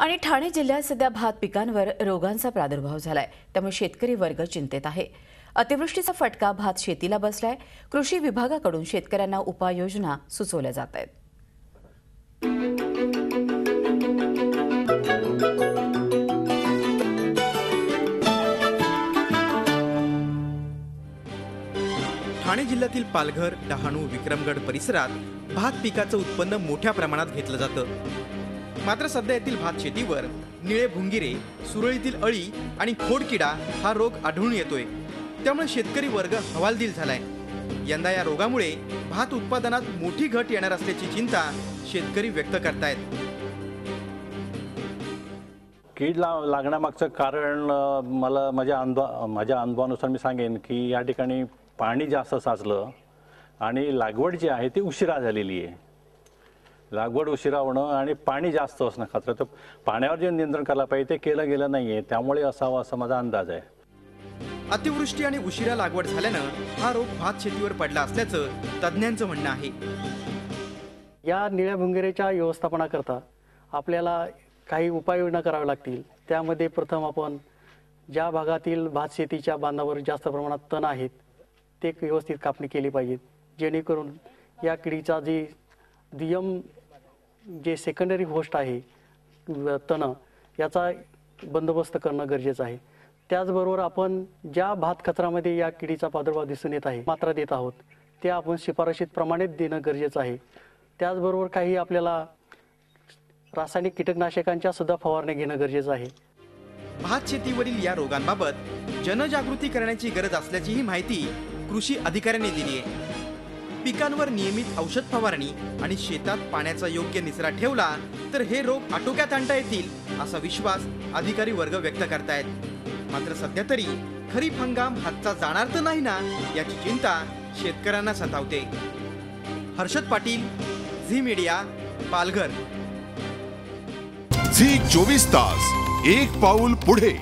आणि ठाणे जिल्ह्यात सध्या भात पिकांवर रोगांचा प्रादुर्भाव झालाय. त्यामुळे शेतकरी वर्ग चिंतेत आहे. अतिवृष्टीचा फटका भात शेतीला बसलाय. कृषी विभागाकडून शेतकऱ्यांना उपाययोजना सुचवल्या जात आहेत. ठाणे जिल्ह्यातील पालघर डहाणू विक्रमगड परिसरात भात पिकाचं उत्पन्न मोठ्या प्रमाणात घेतलं जातं. मात्र सध्या येथील भात शेतीवर निळे भुंगिरे सुरळीतील अळी आणि खोडकिडा हा रोग आढळून येतोय. त्यामुळे शेतकरी वर्ग हवालदिल झालाय. यंदा या रोगामुळे भात उत्पादनात मोठी घट येणार असल्याची चिंता शेतकरी व्यक्त करतायत. कीड ला लागण्यामागचं कारण मला माझ्या अनुभव माझ्या अनुभवानुसार मी सांगेन की या ठिकाणी पाणी जास्त साचलं आणि लागवड जी आहे ती उशिरा झालेली आहे. लागवड उशिरा होणं आणि पाणी जास्त असणं खात्र तर पाण्यावर जे नियंत्रण करायला पाहिजे ते केलं गेलं नाही आहे त्यामुळे असावं असा माझा अंदाज आहे. अतिवृष्टी आणि उशिरा लागवड झाल्यानं हा रोग भात शेतीवर पडला असल्याचं तज्ज्ञांचं म्हणणं आहे. या निळ्या भुंगेऱ्याच्या व्यवस्थापनाकरता आपल्याला काही उपाययोजना कराव्या लागतील. त्यामध्ये प्रथम आपण ज्या भागातील भात शेतीच्या बांधावर जास्त प्रमाणात तण आहेत ते व्यवस्थित कापणी केली पाहिजे. जेणेकरून या किडीचा जी दुय्यम जे सेकंडरी होस्ट आहे तण याचा बंदोबस्त करणं गरजेचं आहे. त्याचबरोबर आपण ज्या भात कचरामध्ये या किडीचा प्रादुर्भाव दिसून येत आहे मात्रा देत आहोत ते आपण शिफारशीत प्रमाणेच देणं गरजेचं आहे. त्याचबरोबर काही आपल्याला रासायनिक कीटकनाशकांच्या सुद्धा फवारणी घेणं गरजेचं आहे. भात शेतीवरील या रोगांबाबत जनजागृती करण्याची गरज असल्याचीही माहिती कृषी अधिकाऱ्यांनी दिली आहे. पिकांवर नियमित औषध फवारणी आणि शेतात पाण्याचा योग्य निचरा ठेवला तर हे रोग आटोक्यात आणता येतील असा विश्वास अधिकारी वर्ग व्यक्त करतायत. मात्र सध्या तरी खरीप हंगाम हातचा जाणार तर नाही ना याची चिंता शेतकऱ्यांना सतावते. हर्षद पाटील झी मीडिया पालघर. झी चोवीस तास एक पाऊल पुढे.